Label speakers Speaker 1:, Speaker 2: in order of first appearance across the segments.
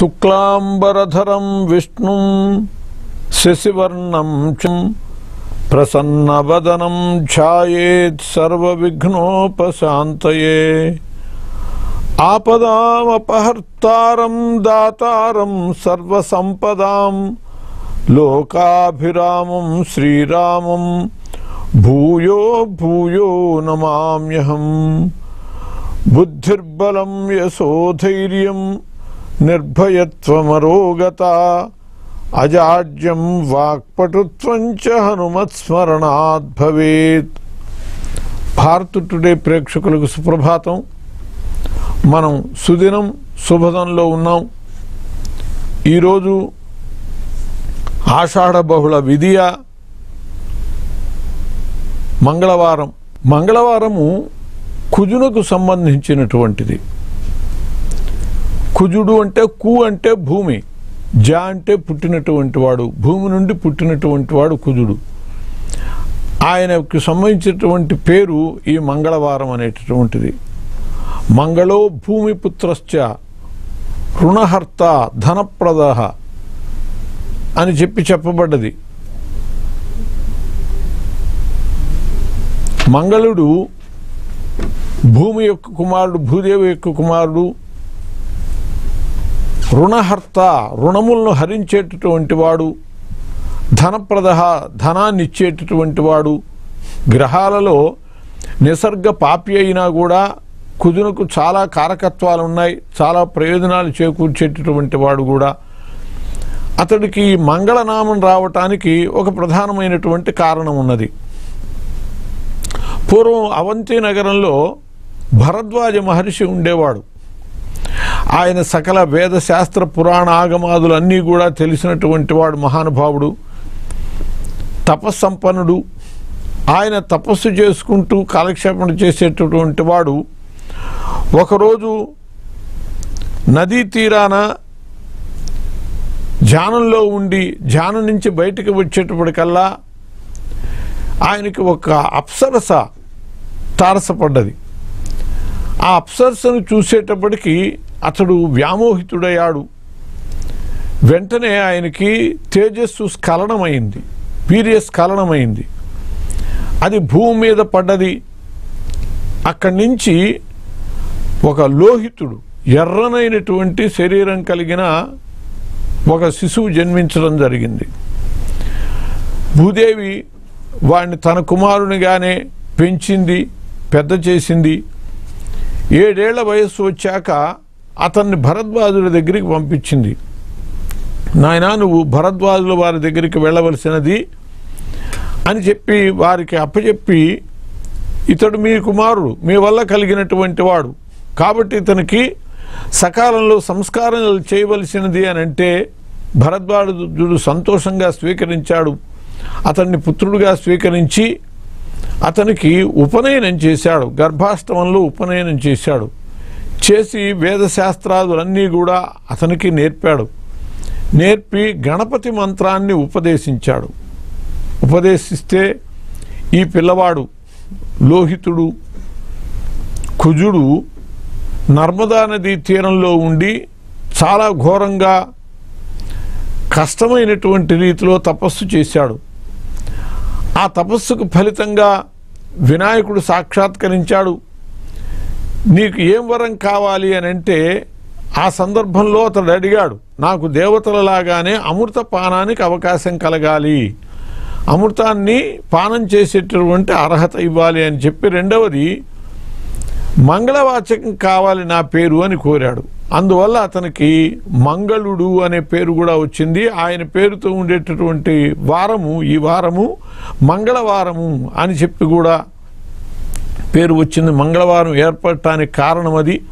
Speaker 1: शुक्लांबरधरम विष्णु शिशिवर्णम च प्रसन्न वदनम छाएत सर्वविघ्नोपशात आपदापहर्तारम दातारम सर्वसंपदाम भूयो भूयो नमाम्यहम। बुद्धिर्बलम यशोधैर्यम నిర్భయత్వమరోగత అజాడ్యం వాక్పటుత్వం చ హనుమత్స్మరణాద్ భవేత్. భారత్ టుడే ప్రేక్షకులకు సుప్రభాతం. మనం సుదినం శుభదంలో ఉన్నాం. ఈరోజు ఆషాఢ బహుళ విధియ మంగళవారం. మంగళవారము కుజునకు సంబంధించినటువంటిది. కుజుడు అంటే కు అంటే భూమి జ అంటే పుట్టినటువంటి వాడు భూమి నుండి పుట్టినటువంటి వాడు కుజుడు. ఆయనకు సంబంధించినటువంటి పేరు ఈ మంగళవారం అనేటటువంటిది. మంగళో భూమిపుత్రశ్చ రుణహర్త ధనప్రద అని చెప్పి చెప్పబడ్డది. మంగళుడు భూమి యొక్క కుమారుడు భూదేవి యొక్క కుమారుడు రుణహర్త రుణములను హరించేటటువంటి వాడు ధనప్రద ధనాన్ని ఇచ్చేటటువంటి వాడు గ్రహాలలో నిసర్గ పాపి అయినా కూడా కుదునకు చాలా కారకత్వాలు ఉన్నాయి చాలా ప్రయోజనాలు చేకూర్చేటటువంటి వాడు కూడా. అతడికి మంగళనామం రావటానికి ఒక ప్రధానమైనటువంటి కారణం ఉన్నది. పూర్వం అవంతి నగరంలో భరద్వాజ మహర్షి ఉండేవాడు. ఆయన సకల వేద శాస్త్ర పురాణ ఆగమాదులు అన్నీ కూడా తెలిసినటువంటి వాడు మహానుభావుడు తపస్సంపన్నుడు. ఆయన తపస్సు చేసుకుంటూ కాలక్షేపణ చేసేటటువంటి వాడు. ఒకరోజు నదీ తీరాన ధ్యానంలో ఉండి ధ్యానం నుంచి బయటకు వచ్చేటప్పటికల్లా ఆయనకి ఒక అప్సరస తారసపడ్డది. ఆ అప్సరసను చూసేటప్పటికి అతడు వ్యామోహితుడయ్యాడు. వెంటనే ఆయనకి తేజస్సు స్ఖలనమైంది. వీర్య స్ఖలనమైంది. అది భూమి మీద పడ్డది. అక్కడి నుంచి ఒక లోహితుడు ఎర్రనైనటువంటి శరీరం కలిగిన ఒక శిశువు జన్మించడం జరిగింది. భూదేవి వాడిని తన కుమారునిగానే పెంచింది పెద్ద చేసింది. ఏడేళ్ళ వయస్సు వచ్చాక అతన్ని భరద్వాజుల దగ్గరికి పంపించింది. నాయన నువ్వు భరద్వాజుల వారి దగ్గరికి వెళ్ళవలసినది అని చెప్పి వారికి అప్పచెప్పి ఇతడు మీ కుమారుడు మీ వల్ల కలిగినటువంటి వాడు. కాబట్టి ఇతనికి సకాలంలో సంస్కారాలు చేయవలసినది అని అంటే భరద్వాజుడు సంతోషంగా స్వీకరించాడు. అతన్ని పుత్రుడుగా స్వీకరించి అతనికి ఉపనయనం చేశాడు. గర్భాష్టమంలో ఉపనయనం చేశాడు. చేసి వేదశాస్త్రాదులన్నీ కూడా అతనికి నేర్పాడు. నేర్పి గణపతి మంత్రాన్ని ఉపదేశించాడు. ఉపదేశిస్తే ఈ పిల్లవాడు లోహితుడు కుజుడు నర్మదా నదీ తీరంలో ఉండి చాలా ఘోరంగా కష్టమైనటువంటి రీతిలో తపస్సు చేశాడు. ఆ తపస్సుకు ఫలితంగా వినాయకుడు సాక్షాత్కరించాడు. నీకు ఏం వరం కావాలి అని అంటే ఆ సందర్భంలో అతడు అడిగాడు నాకు దేవతలలాగానే అమృత పానానికి అవకాశం కలగాలి. అమృతాన్ని పానం చేసేటటువంటి అర్హత ఇవ్వాలి అని చెప్పి రెండవది మంగళవాచకం కావాలి నా పేరు అని కోరాడు. అందువల్ల అతనికి మంగళుడు అనే పేరు కూడా వచ్చింది. ఆయన పేరుతో ఉండేటటువంటి వారము ఈ వారము మంగళవారము అని చెప్పి కూడా పేరు వచ్చింది. మంగళవారం ఏర్పడటానికి కారణం అది.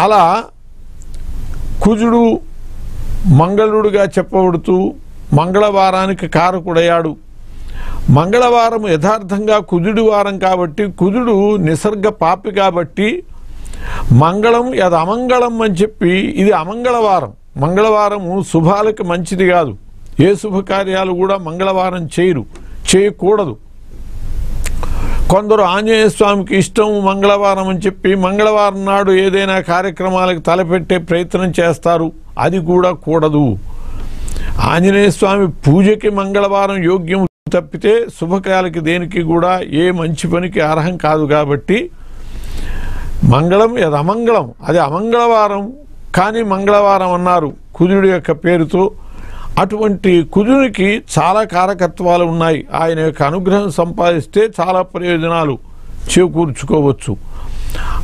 Speaker 1: అలా కుజుడు మంగళుడుగా చెప్పబడుతూ మంగళవారానికి కారకుడయ్యాడు. మంగళవారం యథార్థంగా కుజుడి వారం కాబట్టి కుజుడు నిసర్గ పాపి కాబట్టి మంగళం అది అమంగళం అని చెప్పి ఇది అమంగళవారం. మంగళవారము శుభాలకి మంచిది కాదు. ఏ శుభకార్యాలు కూడా మంగళవారం చేయరు. చేయకూడదు. కొందరు ఆంజనేయ స్వామికి ఇష్టం మంగళవారం అని చెప్పి మంగళవారం నాడు ఏదైనా కార్యక్రమాలకు తలపెట్టే ప్రయత్నం చేస్తారు. అది కూడా కూడదు. ఆంజనేయ స్వామి పూజకి మంగళవారం యోగ్యం తప్పితే శుభకాలకి దేనికి కూడా ఏ మంచి పనికి అర్హం కాదు కాబట్టి మంగళం అది అమంగళం. అది అమంగళవారం కానీ మంగళవారం అన్నారు కుదురుడు యొక్క పేరుతో. అటువంటి కుజునికి చాలా కారకత్వాలు ఉన్నాయి. ఆయన యొక్క అనుగ్రహం సంపాదిస్తే చాలా ప్రయోజనాలు చేకూర్చుకోవచ్చు.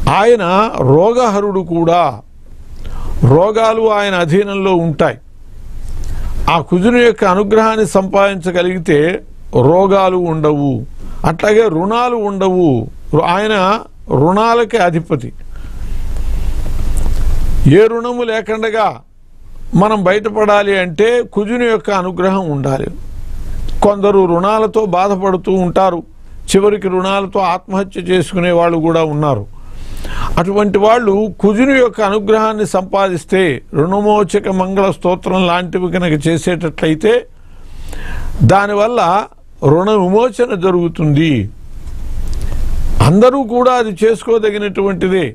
Speaker 1: ఆయన రోగహరుడు కూడా. రోగాలు ఆయన అధీనంలో ఉంటాయి. ఆ కుజుని యొక్క అనుగ్రహాన్ని సంపాదించగలిగితే రోగాలు ఉండవు. అట్లాగే రుణాలు ఉండవు. ఆయన రుణాలకి అధిపతి. ఏ రుణము లేకుండా మనం బయటపడాలి అంటే కుజుని యొక్క అనుగ్రహం ఉండాలి. కొందరు రుణాలతో బాధపడుతూ ఉంటారు. చివరికి రుణాలతో ఆత్మహత్య చేసుకునే వాళ్ళు కూడా ఉన్నారు. అటువంటి వాళ్ళు కుజుని యొక్క అనుగ్రహాన్ని సంపాదిస్తే రుణమోచక మంగళ స్తోత్రం లాంటివి కనుక చేసేటట్లయితే దానివల్ల రుణ విమోచన జరుగుతుంది. అందరూ కూడా అది చేసుకోదగినటువంటిదే.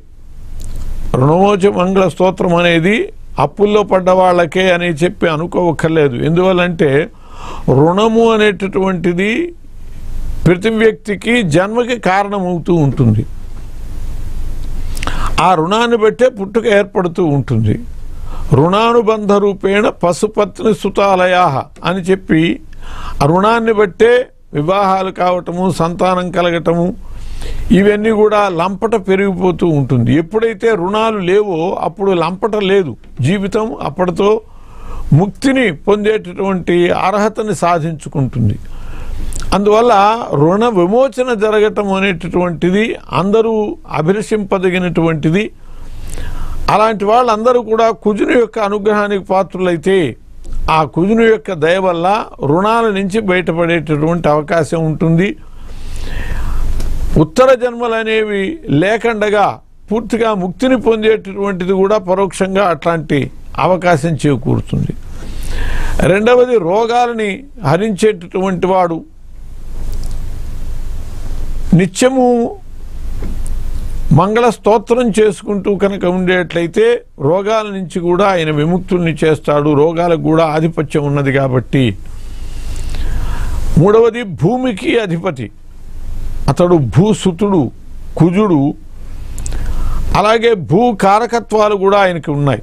Speaker 1: రుణమోచ మంగళ స్తోత్రం అనేది అప్పుల్లో పడ్డ వాళ్ళకే అని చెప్పి అనుకోవక్కర్లేదు. ఎందువల్లంటే రుణము అనేటటువంటిది ప్రతి వ్యక్తికి జన్మకి కారణమవుతూ ఉంటుంది. ఆ రుణాన్ని బట్టే పుట్టుక ఏర్పడుతూ ఉంటుంది. రుణానుబంధ రూపేణ పశుపత్ని సుతాలయా అని చెప్పి ఆ రుణాన్ని బట్టే వివాహాలు కావటము సంతానం కలగటము ఇవన్నీ కూడా లంపట పెరిగిపోతూ ఉంటుంది. ఎప్పుడైతే రుణాలు లేవో అప్పుడు లంపట లేదు. జీవితం అప్పటితో ముక్తిని పొందేటటువంటి అర్హతని సాధించుకుంటుంది. అందువల్ల రుణ విమోచన జరగటం అనేటటువంటిది అందరూ అభిలషింపదగినటువంటిది. అలాంటి వాళ్ళందరూ కూడా కుజుని యొక్క అనుగ్రహానికి పాత్రులైతే ఆ కుజుని యొక్క దయ వల్ల రుణాల నుంచి బయటపడేటటువంటి అవకాశం ఉంటుంది. ఉత్తర జన్మలనేవి లేకుండగా పూర్తిగా ముక్తిని పొందేటటువంటిది కూడా పరోక్షంగా అట్లాంటి అవకాశం చేకూరుతుంది. రెండవది రోగాలని హరించేటటువంటి వాడు నిత్యము మంగళ స్తోత్రం చేసుకుంటూ కనుక ఉండేట్లయితే రోగాల నుంచి కూడా ఆయన విముక్తుల్ని చేస్తాడు రోగాలకు కూడా ఆధిపత్యం ఉన్నది కాబట్టి. మూడవది భూమికి అధిపతి. అతడు భూసుతుడు కుజుడు అలాగే భూ కారకత్వాలు కూడా ఆయనకి ఉన్నాయి.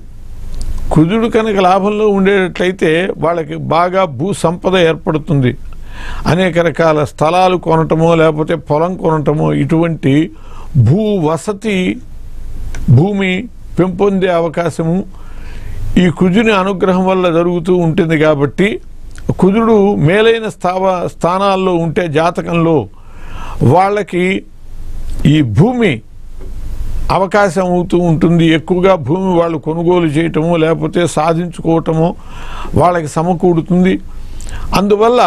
Speaker 1: కుజుడు కనుక లాభంలో ఉండేటట్లయితే వాళ్ళకి బాగా భూ సంపద ఏర్పడుతుంది. అనేక రకాల స్థలాలు కొనటమో లేకపోతే పొలం కొనటమో ఇటువంటి భూ వసతి భూమి పెంపొందే అవకాశము ఈ కుజుని అనుగ్రహం వల్ల జరుగుతూ ఉంటుంది కాబట్టి కుజుడు మేలైన స్థావ స్థానాల్లో ఉంటే జాతకంలో వాళ్ళకి ఈ భూమి అవకాశం అవుతూ ఉంటుంది. ఎక్కువగా భూమి వాళ్ళు కొనుగోలు చేయటము లేకపోతే సాధించుకోవటము వాళ్ళకి సమకూడుతుంది అందువల్ల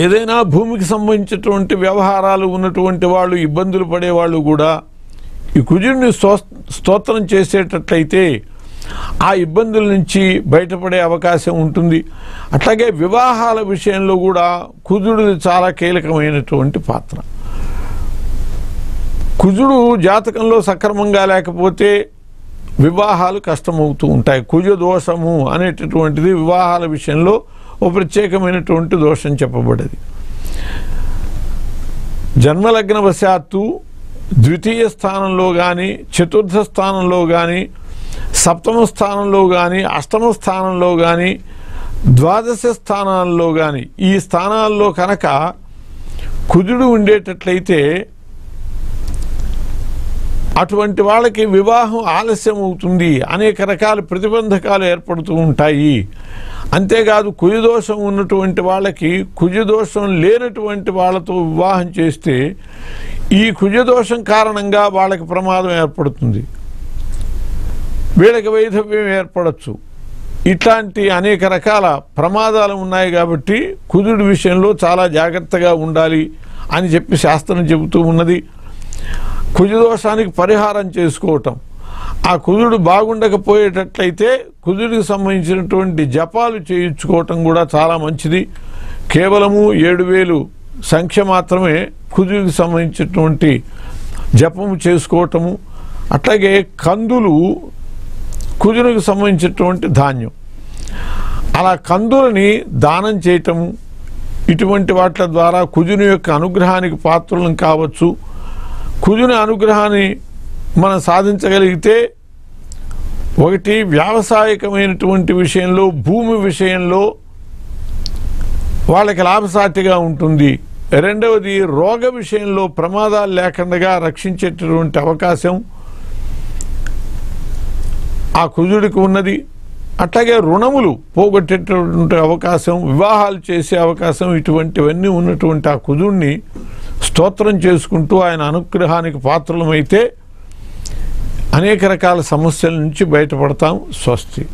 Speaker 1: ఏదైనా భూమికి సంబంధించినటువంటి వ్యవహారాలు ఉన్నటువంటి వాళ్ళు ఇబ్బందులు పడేవాళ్ళు కూడా ఈ కుజుడిని స్తోత్రం చేసేటట్లయితే ఆ ఇబ్బందుల నుంచి బయటపడే అవకాశం ఉంటుంది. అట్లాగే వివాహాల విషయంలో కూడా కుజుడిది చాలా కీలకమైనటువంటి పాత్ర. కుజుడు జాతకంలో సక్రమంగా లేకపోతే వివాహాలు కష్టమవుతూ ఉంటాయి. కుజ దోషము అనేటటువంటిది వివాహాల విషయంలో ఓ ప్రత్యేకమైనటువంటి దోషం చెప్పబడేది. జన్మలగ్నవశాత్తు ద్వితీయ స్థానంలో కానీ చతుర్థ స్థానంలో కానీ సప్తమ స్థానంలో కానీ అష్టమ స్థానంలో కానీ ద్వాదశ స్థానాల్లో కానీ ఈ స్థానాల్లో కనుక కుజుడు ఉండేటట్లయితే అటువంటి వాళ్ళకి వివాహం ఆలస్యం అవుతుంది అనేక రకాల ప్రతిబంధకాలు ఏర్పడుతూ ఉంటాయి. అంతేకాదు కుజదోషం ఉన్నటువంటి వాళ్ళకి కుజదోషం లేనటువంటి వాళ్ళతో వివాహం చేస్తే ఈ కుజదోషం కారణంగా వాళ్ళకి ప్రమాదం ఏర్పడుతుంది. వీళ్ళకి వైధవ్యం ఏర్పడచ్చు. ఇట్లాంటి అనేక రకాల ప్రమాదాలు ఉన్నాయి కాబట్టి కుదుడు విషయంలో చాలా జాగ్రత్తగా ఉండాలి అని చెప్పి శాస్త్రం చెబుతూ ఉన్నది. కుజదోషానికి పరిహారం చేసుకోవటం. ఆ కుదురుడు బాగుండకపోయేటట్లయితే కుజుడికి సంబంధించినటువంటి జపాలు చేయించుకోవటం కూడా చాలా మంచిది. కేవలము ఏడు వేలు సంఖ్య మాత్రమే కుజుడికి సంబంధించినటువంటి జపము చేసుకోవటము. అట్లాగే కందులు కుజునికి సంబంధించినటువంటి ధాన్యం. అలా కందులని దానం చేయటము ఇటువంటి వాటి ద్వారా కుజుని యొక్క అనుగ్రహానికి పాత్రలను కావచ్చు. కుజుని అనుగ్రహాన్ని మనం సాధించగలిగితే ఒకటి వ్యావసాయకమైనటువంటి విషయంలో భూమి విషయంలో వాళ్ళకి లాభసాటిగా ఉంటుంది. రెండవది రోగ విషయంలో ప్రమాదాలు లేకుండా రక్షించేటటువంటి అవకాశం ఆ కుజుడికి ఉన్నది. అట్లాగే రుణములు పోగొట్టేటటువంటి అవకాశం వివాహాలు చేసే అవకాశం ఇటువంటివన్నీ ఉన్నటువంటి ఆ కుజుడిని స్తోత్రం చేసుకుంటూ ఆయన అనుగ్రహానికి పాత్రలమైతే అనేక రకాల సమస్యల నుంచి బయటపడతాం. స్వస్తి.